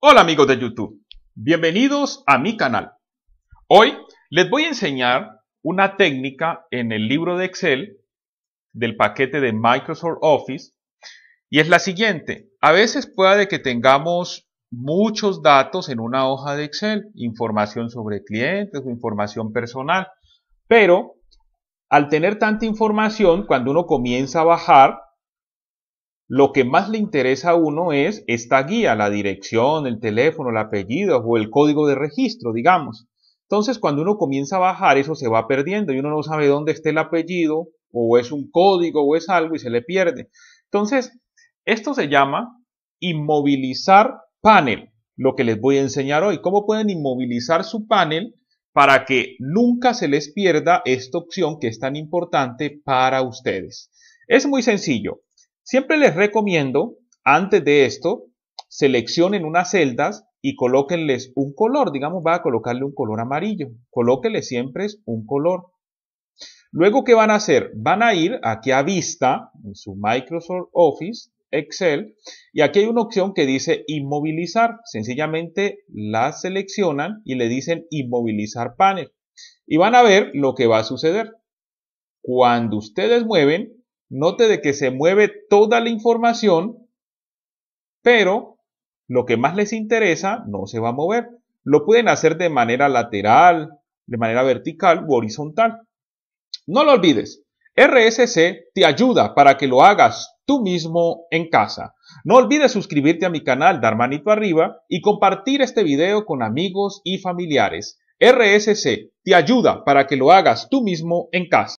Hola amigos de YouTube, bienvenidos a mi canal. Hoy les voy a enseñar una técnica en el libro de Excel del paquete de Microsoft Office y es la siguiente. A veces puede que tengamos muchos datos en una hoja de Excel, información sobre clientes o información personal, pero al tener tanta información, cuando uno comienza a bajar, lo que más le interesa a uno es esta guía, la dirección, el teléfono, el apellido o el código de registro, digamos. Entonces, cuando uno comienza a bajar, eso se va perdiendo y uno no sabe dónde está el apellido, o es un código, o es algo y se le pierde. Entonces, esto se llama inmovilizar panel, lo que les voy a enseñar hoy. ¿Cómo pueden inmovilizar su panel para que nunca se les pierda esta opción que es tan importante para ustedes? Es muy sencillo. Siempre les recomiendo, antes de esto, seleccionen unas celdas y colóquenles un color. Digamos, va a colocarle un color amarillo. Colóquenle siempre un color. Luego, ¿qué van a hacer? Van a ir aquí a Vista, en su Microsoft Office, Excel, y aquí hay una opción que dice inmovilizar. Sencillamente la seleccionan y le dicen inmovilizar panel. Y van a ver lo que va a suceder. Cuando ustedes mueven, Note de que se mueve toda la información, pero lo que más les interesa no se va a mover. Lo pueden hacer de manera lateral, de manera vertical u horizontal. No lo olvides, RSC te ayuda para que lo hagas tú mismo en casa. No olvides suscribirte a mi canal, dar manito arriba y compartir este video con amigos y familiares. RSC te ayuda para que lo hagas tú mismo en casa.